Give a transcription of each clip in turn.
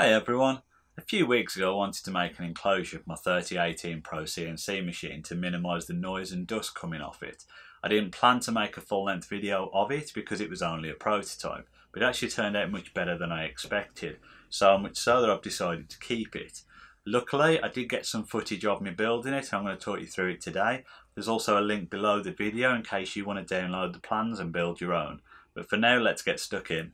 Hey everyone! A few weeks ago I wanted to make an enclosure for my 3018 Pro CNC machine to minimise the noise and dust coming off it. I didn't plan to make a full length video of it because it was only a prototype, but it actually turned out much better than I expected, so much so that I've decided to keep it. Luckily I did get some footage of me building it and I'm going to talk you through it today. There's also a link below the video in case you want to download the plans and build your own. But for now let's get stuck in.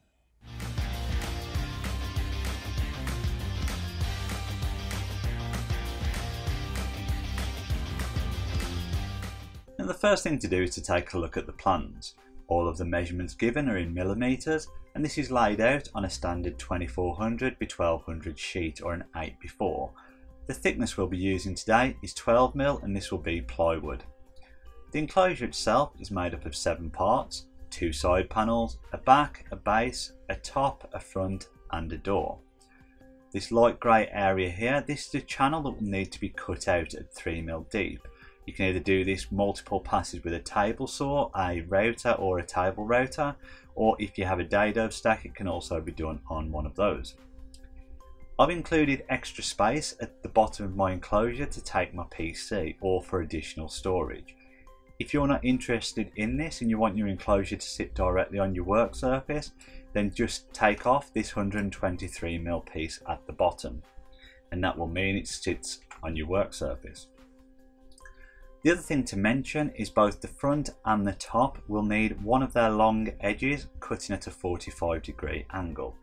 The first thing to do is to take a look at the plans. All of the measurements given are in millimetres and this is laid out on a standard 2400 by 1200 sheet or an 8x4. The thickness we'll be using today is 12mm and this will be plywood. The enclosure itself is made up of seven parts, two side panels, a back, a base, a top, a front and a door. This light grey area here, this is the channel that will need to be cut out at 3mm deep you can either do this multiple passes with a table saw, a router or a table router, or if you have a dado stack it can also be done on one of those. I've included extra space at the bottom of my enclosure to take my PC or for additional storage. If you're not interested in this and you want your enclosure to sit directly on your work surface, then just take off this 123mm piece at the bottom and that will mean it sits on your work surface. The other thing to mention is both the front and the top will need one of their long edges cutting at a 45 degree angle.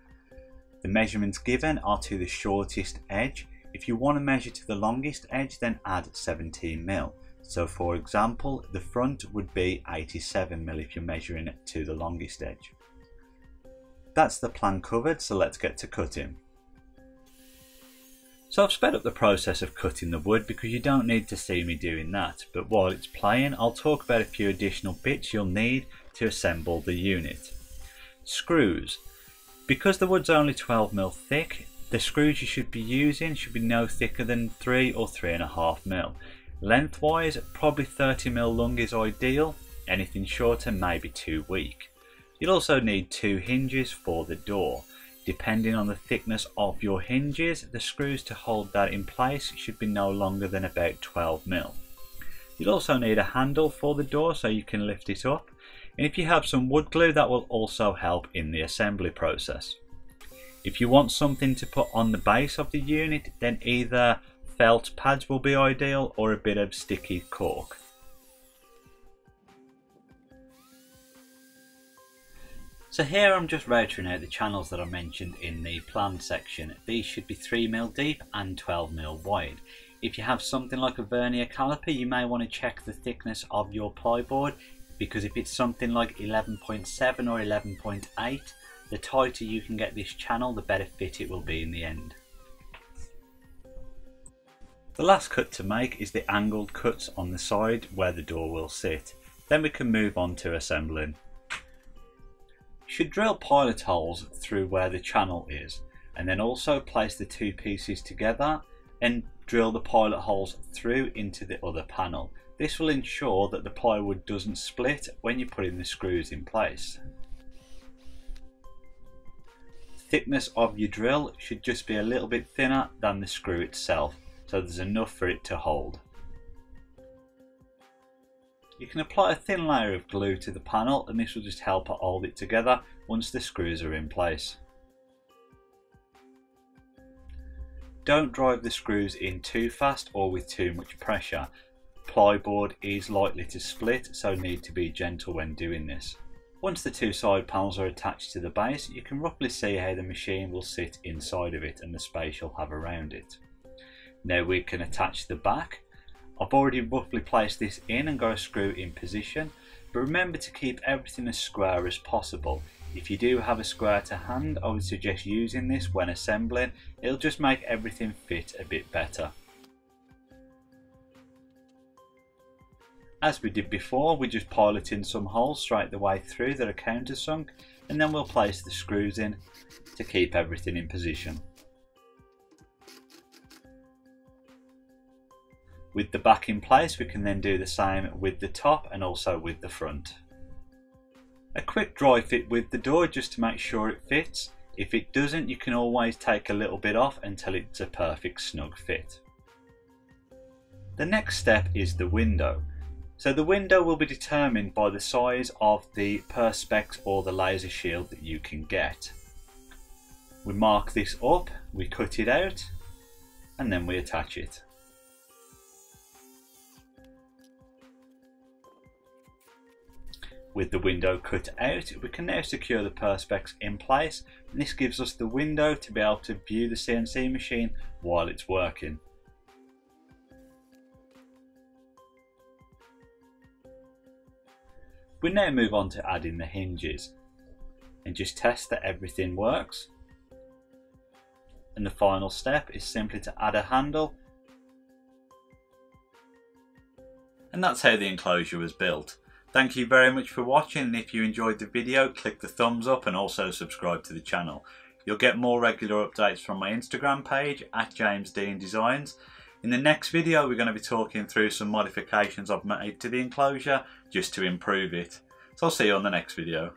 The measurements given are to the shortest edge. If you want to measure to the longest edge then add 17 mil. So for example the front would be 87 mil if you're measuring it to the longest edge. That's the plan covered so let's get to cutting. So I've sped up the process of cutting the wood because you don't need to see me doing that, but while it's playing I'll talk about a few additional bits you'll need to assemble the unit. Screws. Because the wood's only 12mm thick, the screws you should be using should be no thicker than 3 or 3.5mm. Lengthwise, probably 30mm long is ideal, anything shorter may be too weak. You'll also need two hinges for the door. Depending on the thickness of your hinges, the screws to hold that in place should be no longer than about 12 mil. You'll also need a handle for the door so you can lift it up. And if you have some wood glue that will also help in the assembly process. If you want something to put on the base of the unit then either felt pads will be ideal or a bit of sticky cork. So here I'm just routing out the channels that I mentioned in the planned section. These should be 3mm deep and 12mm wide. If you have something like a vernier caliper you may want to check the thickness of your plyboard because if it's something like 11.7 or 11.8 the tighter you can get this channel the better fit it will be in the end. The last cut to make is the angled cuts on the side where the door will sit. Then we can move on to assembling should drill pilot holes through where the channel is and then also place the two pieces together and drill the pilot holes through into the other panel. This will ensure that the plywood doesn't split when you're putting the screws in place. Thickness of your drill should just be a little bit thinner than the screw itself so there's enough for it to hold. You can apply a thin layer of glue to the panel and this will just help hold it together once the screws are in place. Don't drive the screws in too fast or with too much pressure. Plyboard is likely to split so need to be gentle when doing this. Once the two side panels are attached to the base you can roughly see how the machine will sit inside of it and the space you'll have around it. Now we can attach the back I've already roughly placed this in and got a screw in position, but remember to keep everything as square as possible. If you do have a square to hand, I would suggest using this when assembling, it'll just make everything fit a bit better. As we did before, we just pilot in some holes straight the way through that are countersunk, and then we'll place the screws in to keep everything in position. With the back in place we can then do the same with the top and also with the front. A quick dry fit with the door just to make sure it fits. If it doesn't, you can always take a little bit off until it's a perfect snug fit. The next step is the window. So the window will be determined by the size of the perspex or the laser shield that you can get. We mark this up, we cut it out, and then we attach it. With the window cut out, we can now secure the perspex in place and this gives us the window to be able to view the CNC machine while it's working. We now move on to adding the hinges and just test that everything works. And the final step is simply to add a handle and that's how the enclosure was built. Thank you very much for watching and if you enjoyed the video click the thumbs up and also subscribe to the channel. You'll get more regular updates from my Instagram page at James Dean Designs. In the next video we're going to be talking through some modifications I've made to the enclosure just to improve it. So I'll see you on the next video.